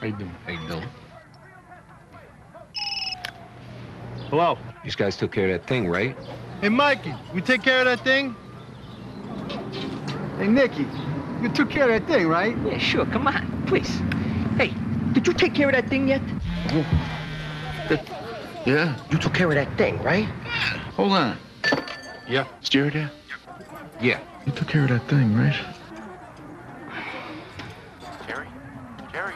How How you doing? Hello. These guys took care of that thing, right? Hey, Mikey, we take care of that thing? Hey, Nicky, you took care of that thing, right? Yeah, sure. Come on, please. Hey, did you take care of that thing yet? The, yeah? You took care of that thing, right? Hold on. Yeah. Steer there? Yeah. You took care of that thing, right? Jerry? Jerry?